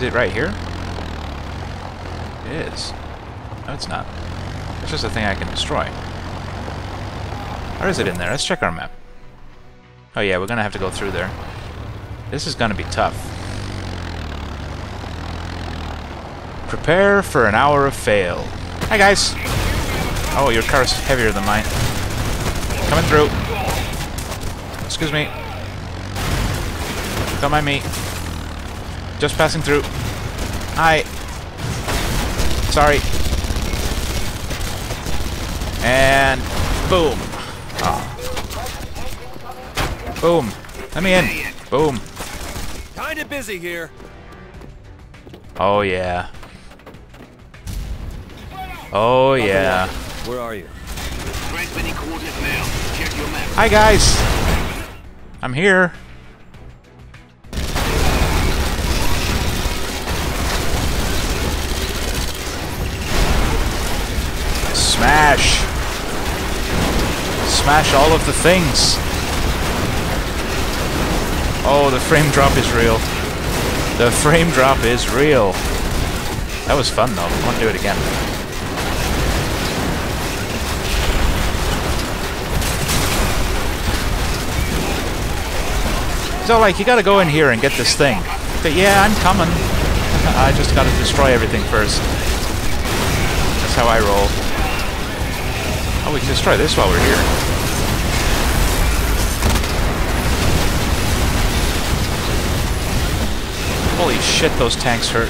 Is it right here? It is. No, it's not. It's just a thing I can destroy. Or is it in there? Let's check our map. Oh yeah, we're gonna have to go through there. This is gonna be tough. Prepare for an hour of fail. Hi guys! Oh, your car's heavier than mine. Coming through. Excuse me. Don't mind me. Just passing through. Hi. Sorry. And boom. Ah. Boom. Let me in. Boom. Kinda busy here. Oh yeah. Oh yeah. Where are you? Transmitting coordinates now. Check your map. Hi guys. I'm here. Smash. Smash all of the things. Oh, the frame drop is real. The frame drop is real. That was fun though. I want to do it again. So, like, you gotta go in here and get this thing. But yeah, I'm coming. I just gotta destroy everything first. That's how I roll. Oh, we can destroy this while we're here. Holy shit, those tanks hurt.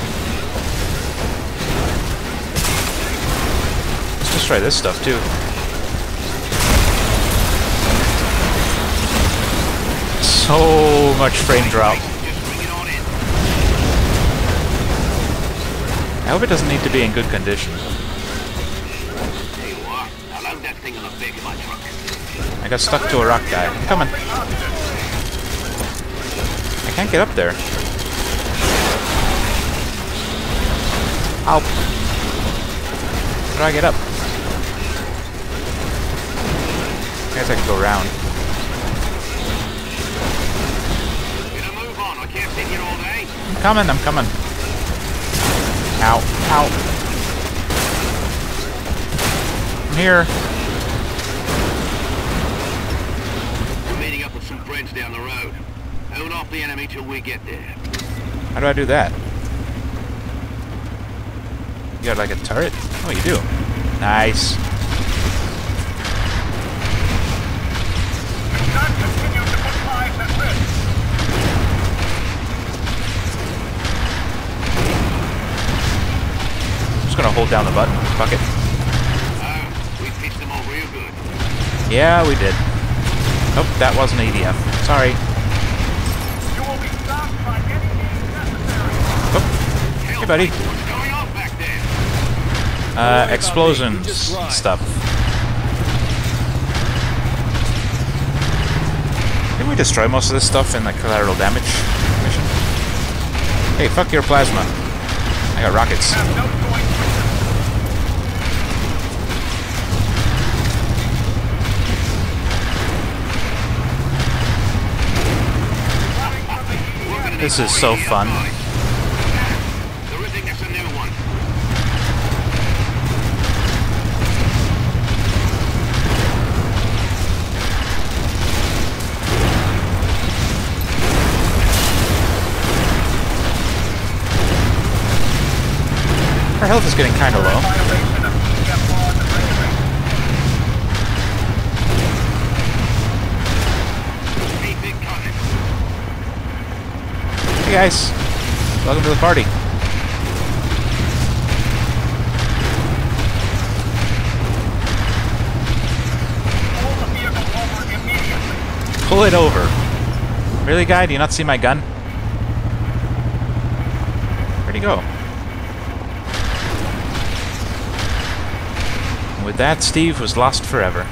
Let's destroy this stuff, too. So much frame drop. Just. I hope it doesn't need to be in good condition. I got stuck to a rock guy. I'm coming. I can't get up there. Ow. How do I get up? I guess I can go around. Gonna move on. I can't sit here all day. I'm coming, I'm coming. Ow, ow. I'm here. Off the enemy till we get there. How do I do that? You got like a turret? Oh, you do. Nice. Just gonna hold down the button. Fuck it. Oh, we them all real good. Yeah, we did. Nope, that wasn't EDF. Sorry. Oh. Hey, buddy. Uh, explosions stuff. Didn't we destroy most of this stuff in the collateral damage mission? Hey, fuck your plasma. I got rockets. This is so fun. Our health is getting kind of low. Hey guys, welcome to the party. Pull it over. Really, guy? Do you not see my gun? Where'd he go? With that, Steve was lost forever.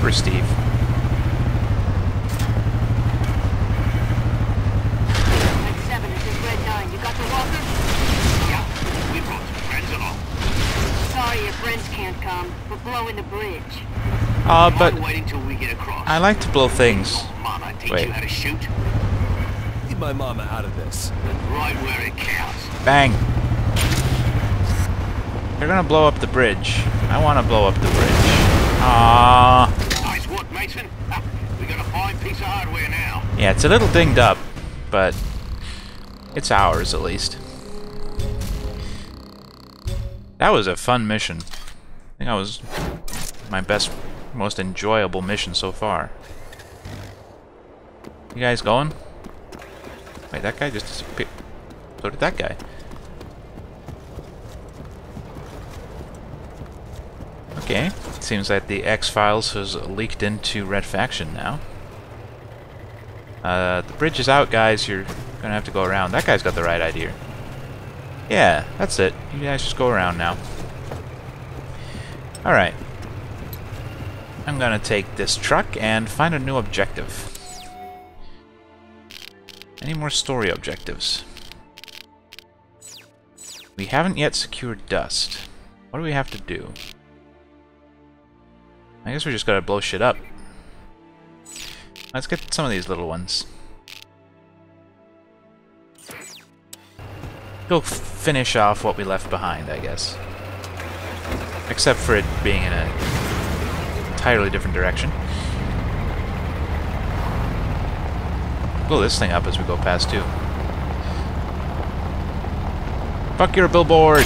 Poor Steve. Red 7, this is Red 9. You got the walker? Yeah, we brought some friends along. Sorry your friends can't come. We're blowing. Uh, but I'm waiting till we get across. I like to blow things. Wait. you how to shoot. keep my mama out of this. Right where it counts. Bang! They're gonna blow up the bridge. I wanna blow up the bridge. Ah. Nice work, Mason. Ah, we got a fine piece of hardware now. Yeah, it's a little dinged up, but it's ours at least. That was a fun mission. I think that was my best, most enjoyable mission so far. You guys going? Wait, that guy just disappeared. So did that guy. Okay, seems like the X-Files has leaked into Red Faction now. Uh, the bridge is out, guys. You're gonna have to go around. That guy's got the right idea. Yeah, that's it. You guys just go around now. Alright. I'm gonna take this truck and find a new objective. Any more story objectives? We haven't yet secured dust. What do we have to do? I guess we just gotta blow shit up. Let's get some of these little ones. Go finish off what we left behind, I guess. Except for it being in a entirely different direction. Blow this thing up as we go past, too. Fuck your billboard!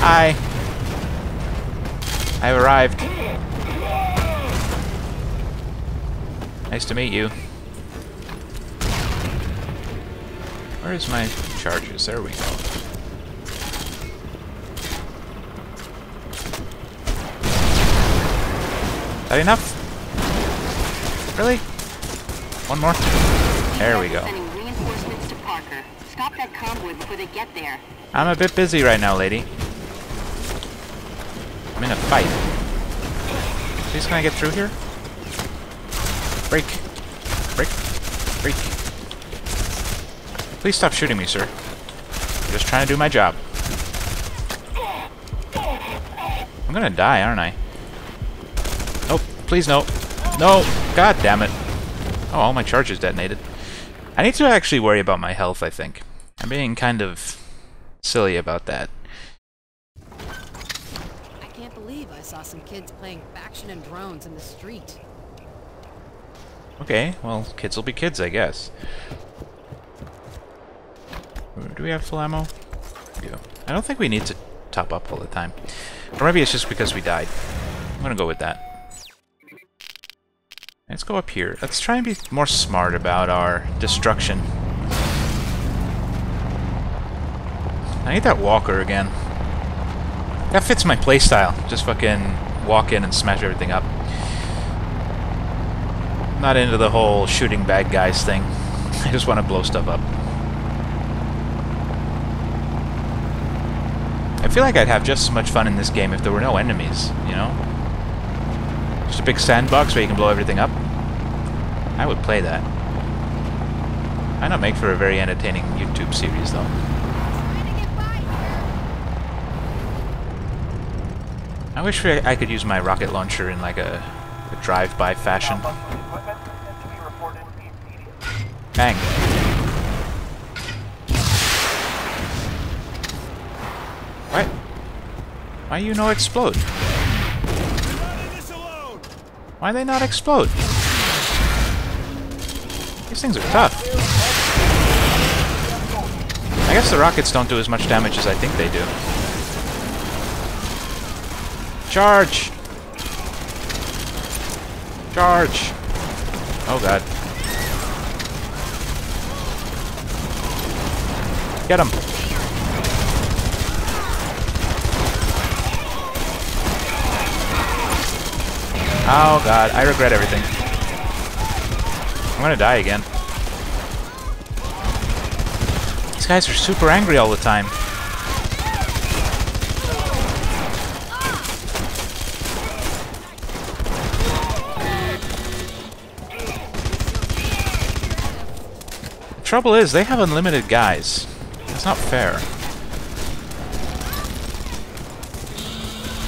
Hi! I've arrived. Nice to meet you. Where's my charges? There we go. That enough? Really? One more? There we go. Sending reinforcements to Parker. Stop that convoy before they get there. I'm a bit busy right now, lady. I'm in a fight. Please, can I get through here? Break. Break. Break. Please stop shooting me, sir. I'm just trying to do my job. I'm gonna die, aren't I? Nope. Please, no. No! God damn it. Oh, all my charges detonated. I need to actually worry about my health, I think. I'm being kind of silly about that. I can't believe I saw some kids playing faction and drones in the street. Okay, well, kids will be kids, I guess. Do we have full ammo? Do. I don't think we need to top up all the time. Or maybe it's just because we died. I'm gonna go with that. Let's go up here. Let's try and be more smart about our destruction. I need that walker again. That fits my playstyle. Just fucking walk in and smash everything up. Not into the whole shooting bad guys thing. I just want to blow stuff up. I feel like I'd have just as much fun in this game if there were no enemies, you know? Just a big sandbox where you can blow everything up. I would play that. Might not make for a very entertaining YouTube series, though. I wish I could use my rocket launcher in like a, a drive-by fashion. Bang. What? Why you no explode? Why they not explode? These things are tough. I guess the rockets don't do as much damage as I think they do. Charge! Charge! Oh god. Get him! Oh god, I regret everything. I'm gonna die again. These guys are super angry all the time. Trouble is, they have unlimited guys. It's not fair.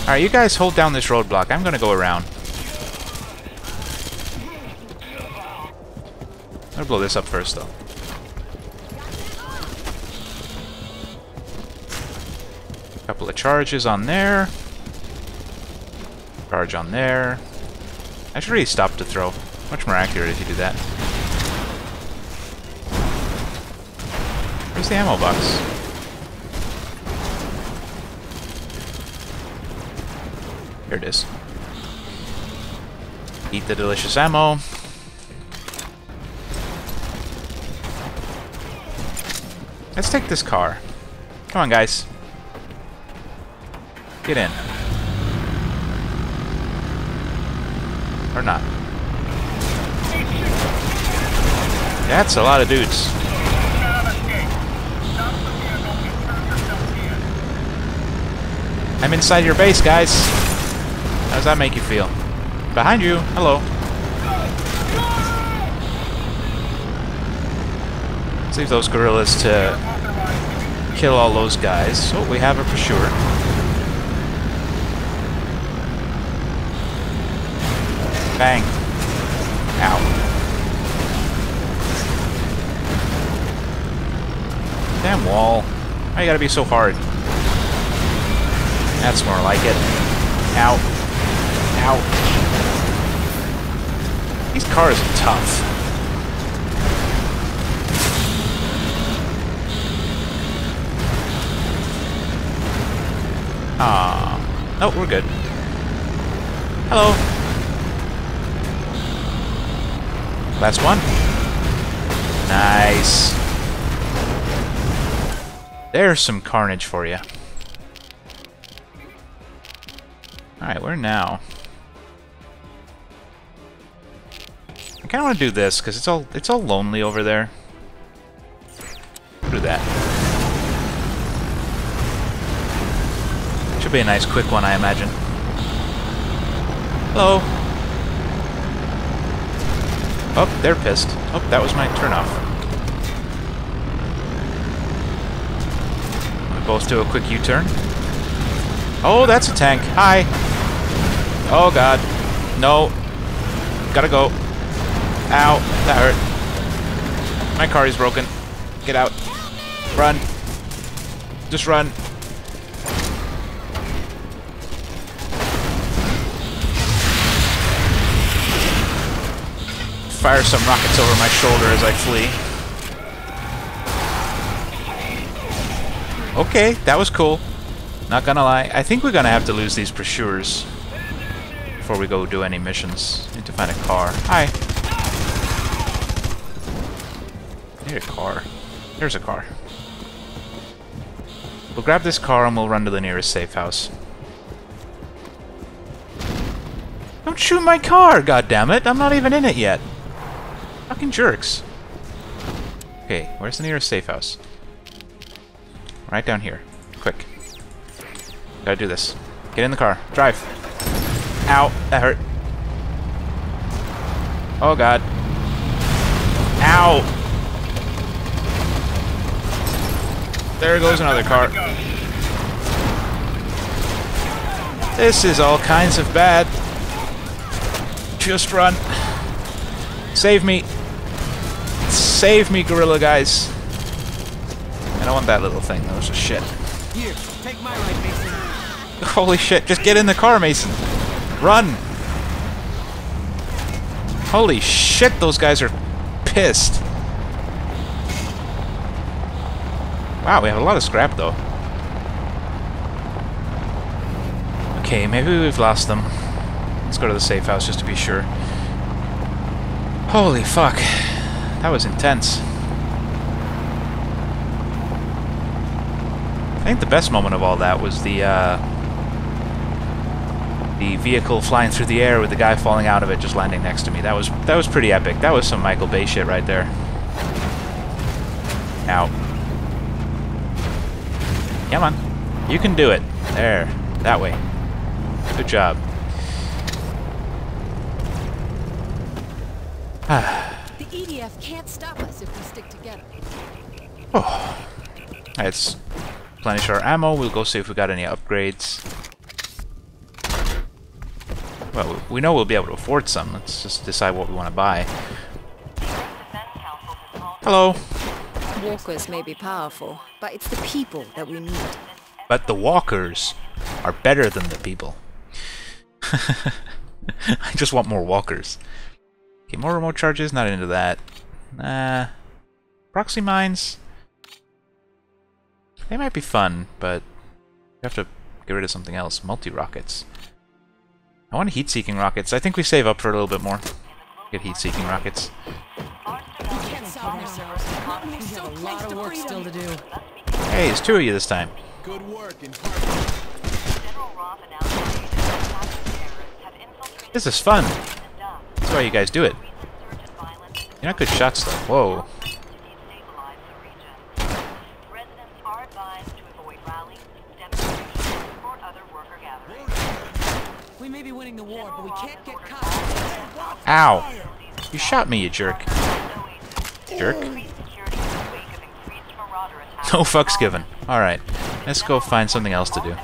Alright, you guys hold down this roadblock. I'm gonna go around. I'll blow this up first, though. Couple of charges on there. Charge on there. I should really stop to throw. Much more accurate if you do that. The ammo box? Here it is. Eat the delicious ammo. Let's take this car. Come on, guys. Get in. Or not. That's a lot of dudes. I'm inside your base, guys. How does that make you feel? Behind you. Hello. Let's leave those guerrillas to kill all those guys. Oh, we have it for sure. Bang. Ow. Damn wall. Why you gotta be so hard? That's more like it. Ow. Ow. These cars are tough. Ah. Oh, we're good. Hello. Last one. Nice. There's some carnage for you. Alright, where now? I kinda wanna do this, because it's all it's all lonely over there. Do that. Should be a nice quick one, I imagine. Hello. Oh, they're pissed. Oh, that was my turnoff. We both do a quick U-turn. Oh, that's a tank. Hi. Oh, God. No. Gotta go. Ow. That hurt. My car is broken. Get out. Run. Just run. Fire some rockets over my shoulder as I flee. Okay, that was cool. Not gonna lie. I think we're gonna have to lose these pursuers before we go do any missions. Need to find a car. Hi. Need a car. There's a car. We'll grab this car and we'll run to the nearest safe house. Don't shoot my car, God damn it! I'm not even in it yet. Fucking jerks. Okay, where's the nearest safe house? Right down here. Quick. Gotta do this. Get in the car. Drive. Ow. That hurt. Oh god. Ow! There goes another car. This is all kinds of bad. Just run. Save me. Save me, guerrilla guys. I don't want that little thing. That was just shit. Here, take my ride, Mason. Holy shit, just get in the car, Mason. Run! Holy shit, those guys are pissed. Wow, we have a lot of scrap, though. Okay, maybe we've lost them. Let's go to the safe house just to be sure. Holy fuck. That was intense. I think the best moment of all that was the, uh, the vehicle flying through the air with the guy falling out of it just landing next to me. That was that was pretty epic. That was some Michael Bay shit right there. Ow. Come on. You can do it. There. That way. Good job. The EDF can't stop us if we stick together. Oh. Let's replenish our ammo. We'll go see if we got any upgrades. Well, we know we'll be able to afford some. Let's just decide what we want to buy. Hello. Walkers may be powerful, but it's the people that we need. But the walkers are better than the people. I just want more walkers. Okay, more remote charges, not into that. Nah. Proxy mines. They might be fun, but you have to get rid of something else. Multi-rockets. I want heat-seeking rockets. I think we save up for a little bit more. Get heat-seeking rockets. Can't stop ourselves. We have a lot of work still to do. Hey, it's two of you this time. Good work in This is fun. That's why you guys do it. You're not good shots, though. Whoa. We winning the war, but we can't get caught. Ow! You shot me, you jerk. Jerk. No fucks given. Alright, let's go find something else to do.